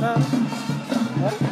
What?